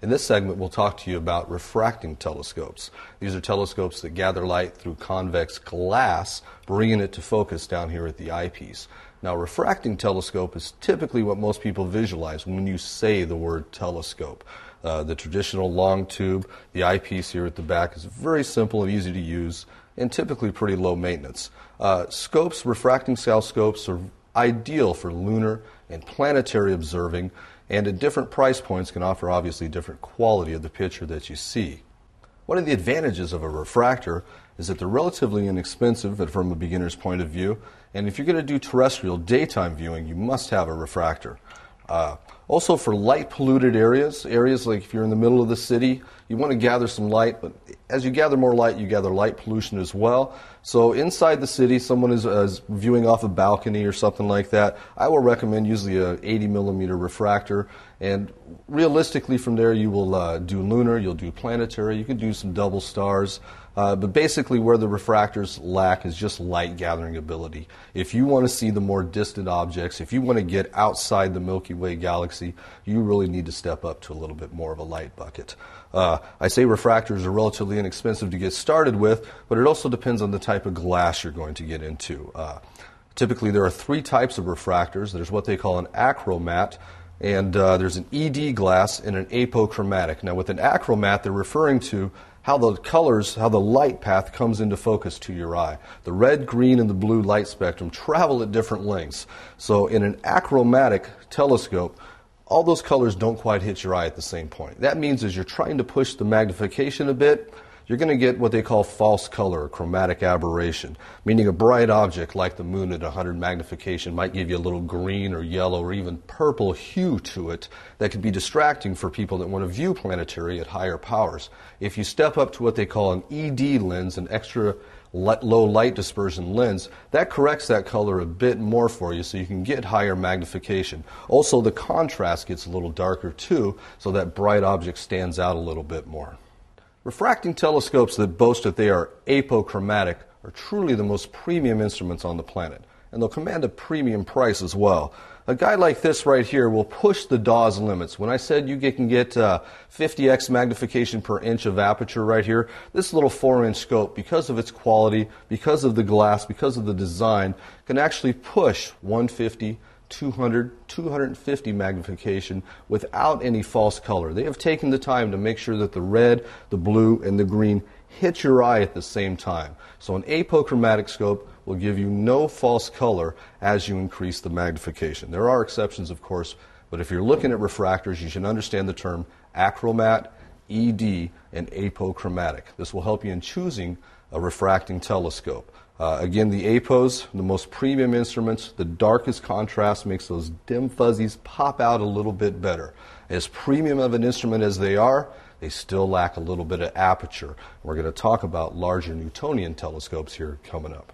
In this segment, we'll talk to you about refracting telescopes. These are telescopes that gather light through convex glass, bringing it to focus down here at the eyepiece. Now, refracting telescope is typically what most people visualize when you say the word telescope. Uh, the traditional long tube, the eyepiece here at the back is very simple and easy to use and typically pretty low maintenance. Uh, scopes, refracting style scopes, are ideal for lunar and planetary observing and at different price points can offer obviously different quality of the picture that you see. One of the advantages of a refractor is that they're relatively inexpensive from a beginner's point of view, and if you're going to do terrestrial daytime viewing, you must have a refractor. Uh, also, for light polluted areas, areas like if you're in the middle of the city, you want to gather some light, but as you gather more light, you gather light pollution as well. So, inside the city, someone is, is viewing off a balcony or something like that. I will recommend usually a 80 millimeter refractor, and realistically, from there, you will uh, do lunar, you'll do planetary, you can do some double stars. Uh, but basically, where the refractors lack is just light gathering ability. If you want to see the more distant objects, if you want to get outside the Milky Way galaxy, you really need to step up to a little bit more of a light bucket. Uh, I say refractors are relatively inexpensive to get started with, but it also depends on the type of glass you're going to get into. Uh, typically, there are three types of refractors. There's what they call an achromat, and uh, there's an ED glass and an apochromatic. Now, with an achromat, they're referring to how the colors, how the light path comes into focus to your eye. The red, green, and the blue light spectrum travel at different lengths. So in an achromatic telescope, all those colors don't quite hit your eye at the same point. That means as you're trying to push the magnification a bit, you're going to get what they call false color or chromatic aberration, meaning a bright object like the moon at 100 magnification might give you a little green or yellow or even purple hue to it that could be distracting for people that want to view planetary at higher powers. If you step up to what they call an ED lens, an extra low light dispersion lens, that corrects that color a bit more for you so you can get higher magnification. Also, the contrast gets a little darker too, so that bright object stands out a little bit more. Refracting telescopes that boast that they are apochromatic are truly the most premium instruments on the planet, and they'll command a premium price as well. A guy like this right here will push the Dawes limits. When I said you can get uh, 50x magnification per inch of aperture right here, this little 4 inch scope, because of its quality, because of the glass, because of the design, can actually push 150 200, 250 magnification without any false color. They have taken the time to make sure that the red, the blue, and the green hit your eye at the same time. So an apochromatic scope will give you no false color as you increase the magnification. There are exceptions, of course, but if you're looking at refractors, you should understand the term achromat, ED, and apochromatic. This will help you in choosing a refracting telescope. Uh, again, the APOs, the most premium instruments, the darkest contrast makes those dim fuzzies pop out a little bit better. As premium of an instrument as they are, they still lack a little bit of aperture. We're going to talk about larger Newtonian telescopes here coming up.